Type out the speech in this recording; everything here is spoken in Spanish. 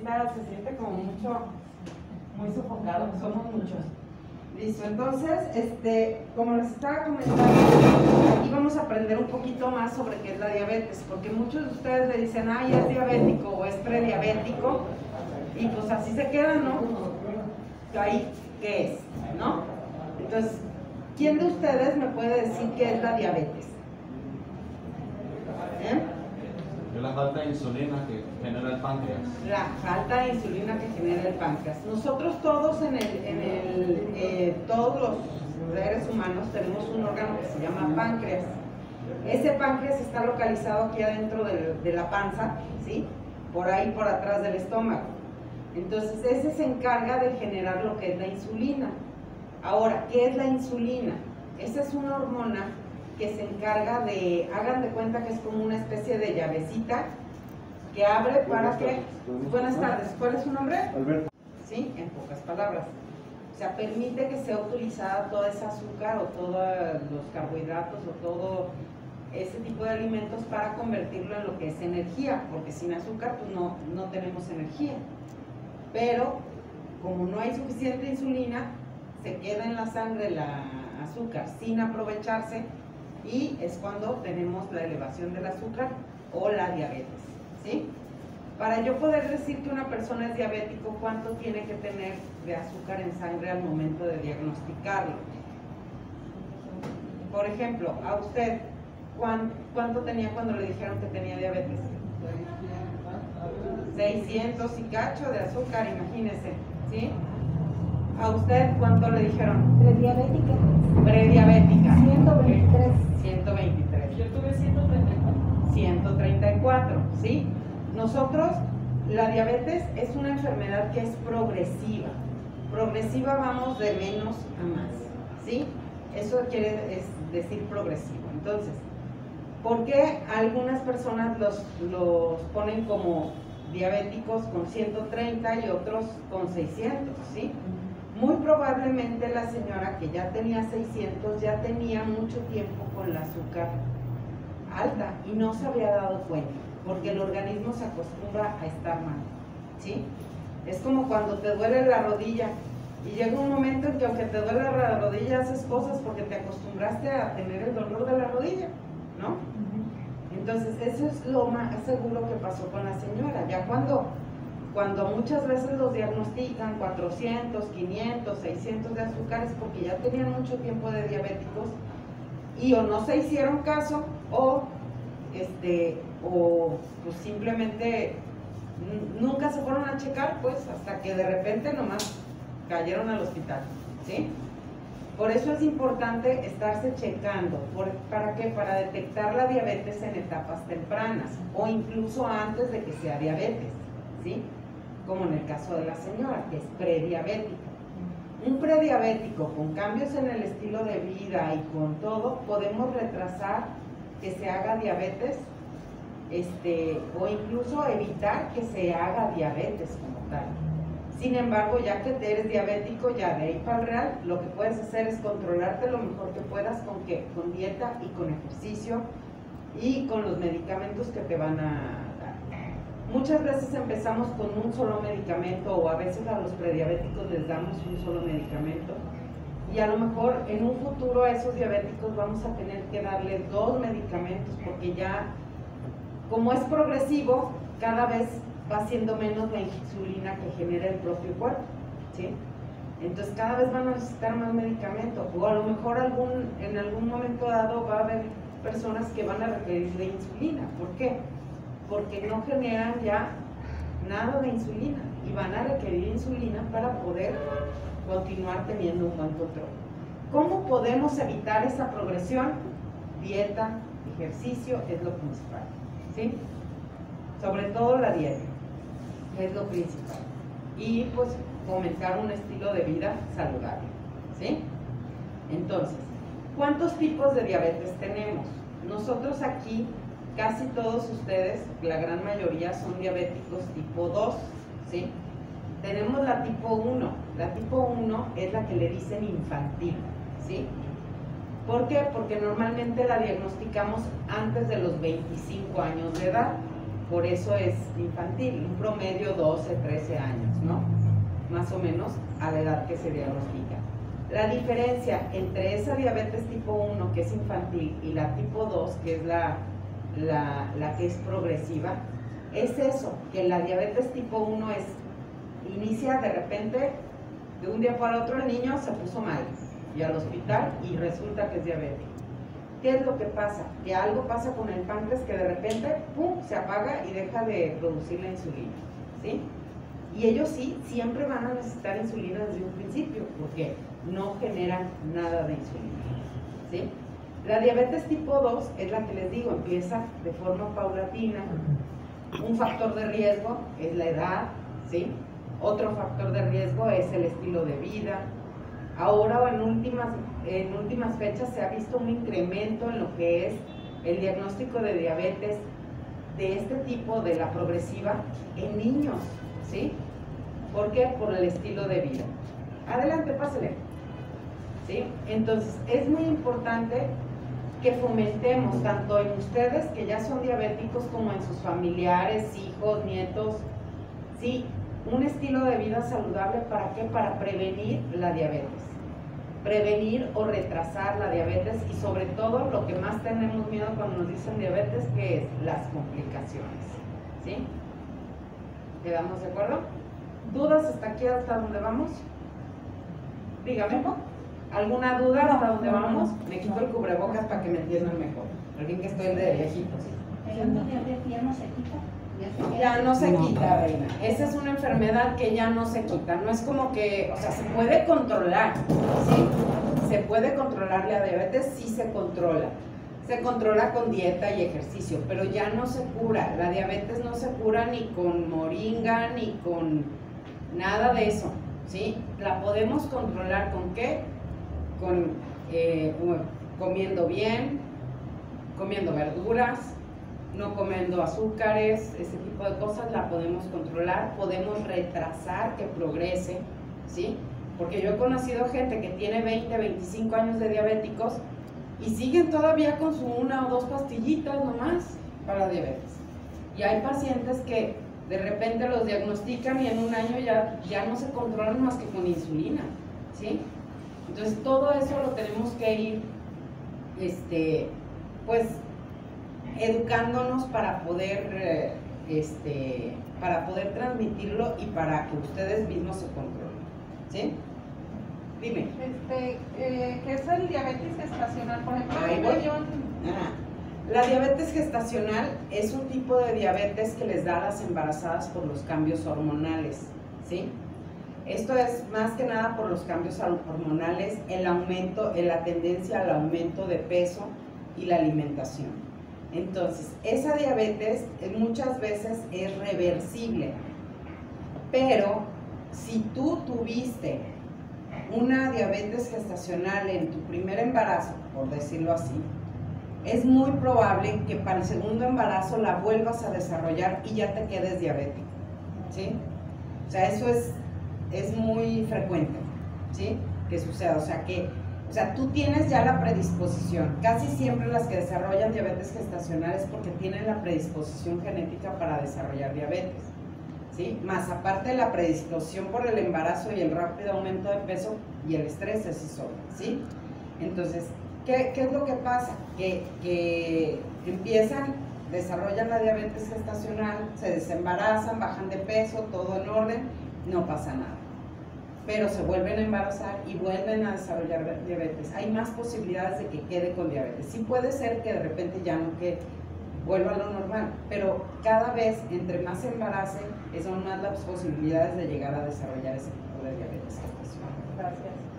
se siente como mucho, muy sofocado, somos muchos. Listo, entonces, este, como les estaba comentando, aquí vamos a aprender un poquito más sobre qué es la diabetes, porque muchos de ustedes le dicen, ay, es diabético o es prediabético, y pues así se queda, ¿no? Ahí, ¿qué es? ¿No? Entonces, ¿quién de ustedes me puede decir qué es la diabetes? ¿Eh? La falta de insulina que genera páncreas. La falta de insulina que genera el páncreas. Nosotros todos en el, en el eh, todos los seres humanos tenemos un órgano que se llama páncreas. Ese páncreas está localizado aquí adentro de, de la panza, ¿sí? Por ahí, por atrás del estómago. Entonces, ese se encarga de generar lo que es la insulina. Ahora, ¿qué es la insulina? Esa es una hormona que se encarga de, hagan de cuenta que es como una especie de llavecita que abre para que... Buenas tardes, ¿cuál es su nombre? Alberto. Sí, en pocas palabras. O sea, permite que sea utilizada toda esa azúcar o todos los carbohidratos o todo ese tipo de alimentos para convertirlo en lo que es energía, porque sin azúcar pues no, no tenemos energía. Pero como no hay suficiente insulina, se queda en la sangre la azúcar sin aprovecharse y es cuando tenemos la elevación del azúcar o la diabetes. ¿Sí? Para yo poder decir que una persona es diabético, ¿cuánto tiene que tener de azúcar en sangre al momento de diagnosticarlo? Por ejemplo, a usted, ¿cuánto tenía cuando le dijeron que tenía diabetes? 600 y cacho de azúcar, imagínese, ¿sí? ¿A usted cuánto le dijeron? Prediabética. Prediabética. 123. 123. Yo tuve 134. 134, ¿sí? Nosotros, la diabetes es una enfermedad que es progresiva. Progresiva vamos de menos a más, ¿sí? Eso quiere decir progresivo. Entonces, ¿por qué algunas personas los, los ponen como diabéticos con 130 y otros con 600, ¿sí? Muy probablemente la señora que ya tenía 600 ya tenía mucho tiempo con la azúcar alta y no se había dado cuenta, porque el organismo se acostumbra a estar mal, ¿sí? Es como cuando te duele la rodilla y llega un momento en que aunque te duele la rodilla haces cosas porque te acostumbraste a tener el dolor de la rodilla, ¿no? Entonces, eso es lo más seguro que pasó con la señora. Ya cuando, cuando muchas veces los diagnostican 400, 500, 600 de azúcar es porque ya tenían mucho tiempo de diabéticos y o no se hicieron caso o, este, o pues simplemente nunca se fueron a checar, pues hasta que de repente nomás cayeron al hospital. ¿sí? Por eso es importante estarse checando. ¿Para qué? Para detectar la diabetes en etapas tempranas o incluso antes de que sea diabetes, ¿sí? Como en el caso de la señora, que es prediabética. Un prediabético con cambios en el estilo de vida y con todo, podemos retrasar que se haga diabetes este, o incluso evitar que se haga diabetes como tal. Sin embargo, ya que eres diabético, ya de ahí para el real, lo que puedes hacer es controlarte lo mejor que puedas con, qué? con dieta y con ejercicio y con los medicamentos que te van a dar. Muchas veces empezamos con un solo medicamento o a veces a los prediabéticos les damos un solo medicamento y a lo mejor en un futuro a esos diabéticos vamos a tener que darles dos medicamentos porque ya como es progresivo, cada vez va siendo menos la insulina que genera el propio cuerpo, ¿sí? Entonces cada vez van a necesitar más medicamento o a lo mejor algún, en algún momento dado va a haber personas que van a requerir de insulina. ¿Por qué? Porque no generan ya nada de insulina y van a requerir insulina para poder continuar teniendo un buen control. ¿Cómo podemos evitar esa progresión? Dieta, ejercicio es lo principal, ¿sí? Sobre todo la dieta es lo principal. Y pues fomentar un estilo de vida saludable. ¿Sí? Entonces, ¿cuántos tipos de diabetes tenemos? Nosotros aquí, casi todos ustedes, la gran mayoría son diabéticos tipo 2, ¿sí? Tenemos la tipo 1. La tipo 1 es la que le dicen infantil, ¿sí? ¿Por qué? Porque normalmente la diagnosticamos antes de los 25 años de edad. por eso es infantil, un promedio 12, 13 años, ¿no? Más o menos a la edad que se diagnostica. La diferencia entre esa diabetes tipo 1 que es infantil y la tipo 2 que es la, la, la que es progresiva, es eso, que la diabetes tipo 1 es, inicia de repente, de un día para otro el niño se puso mal y al hospital y resulta que es diabético. ¿Qué es lo que pasa? Que algo pasa con el páncreas que de repente, ¡pum!, se apaga y deja de producir la insulina, ¿sí? Y ellos sí, siempre van a necesitar insulina desde un principio, porque no generan nada de insulina, ¿sí? La diabetes tipo 2 es la que les digo, empieza de forma paulatina. Un factor de riesgo es la edad, ¿sí? Otro factor de riesgo es el estilo de vida, Ahora o en últimas, en últimas fechas se ha visto un incremento en lo que es el diagnóstico de diabetes de este tipo, de la progresiva, en niños, ¿sí? ¿Por qué? Por el estilo de vida. Adelante, pásale. ¿Sí? Entonces, es muy importante que fomentemos tanto en ustedes que ya son diabéticos como en sus familiares, hijos, nietos, ¿sí? Un estilo de vida saludable, ¿para qué? Para prevenir la diabetes prevenir o retrasar la diabetes y sobre todo lo que más tenemos miedo cuando nos dicen diabetes, que es las complicaciones. ¿Sí? ¿Quedamos de acuerdo? ¿Dudas hasta aquí, hasta dónde vamos? Dígame. ¿Alguna duda hasta dónde vamos? Me quito el cubrebocas para que me entiendan mejor. Alguien que estoy de viejitos. ya no se quita? Ya no se quita, reina. Esa es una enfermedad que ya no se quita. No es como que, o sea, se puede controlar, ¿sí? Se puede controlar la diabetes, sí se controla. Se controla con dieta y ejercicio, pero ya no se cura. La diabetes no se cura ni con moringa, ni con nada de eso, ¿sí? La podemos controlar con qué? Con eh, comiendo bien, comiendo verduras, no comiendo azúcares, ese tipo de cosas, la podemos controlar, podemos retrasar que progrese, ¿sí? Porque yo he conocido gente que tiene 20, 25 años de diabéticos y siguen todavía con su una o dos pastillitas nomás para diabetes. Y hay pacientes que de repente los diagnostican y en un año ya, ya no se controlan más que con insulina, ¿sí? Entonces todo eso lo tenemos que ir, este, pues educándonos para poder, eh, este, para poder transmitirlo y para que ustedes mismos se controlen. ¿Sí? Dime. Este, eh, ¿Qué es el diabetes gestacional? Por ejemplo, Ahí voy. La diabetes gestacional es un tipo de diabetes que les da a las embarazadas por los cambios hormonales, ¿sí? Esto es más que nada por los cambios hormonales, el aumento, la tendencia al aumento de peso y la alimentación. Entonces, esa diabetes muchas veces es reversible, pero si tú tuviste una diabetes gestacional en tu primer embarazo, por decirlo así, es muy probable que para el segundo embarazo la vuelvas a desarrollar y ya te quedes diabético, ¿sí? O sea, eso es, es muy frecuente, ¿sí? Que suceda, o sea, que o sea, tú tienes ya la predisposición. Casi siempre las que desarrollan diabetes gestacional es porque tienen la predisposición genética para desarrollar diabetes. ¿sí? Más aparte de la predisposición por el embarazo y el rápido aumento de peso y el estrés, son. ¿sí? Entonces, ¿qué, es lo que pasa? Que, que empiezan, desarrollan la diabetes gestacional, se desembarazan, bajan de peso, todo en orden, no pasa nada pero se vuelven a embarazar y vuelven a desarrollar diabetes. Hay más posibilidades de que quede con diabetes. Sí puede ser que de repente ya no que vuelva a lo normal, pero cada vez entre más se embarace, son más las posibilidades de llegar a desarrollar ese tipo de diabetes. Gracias.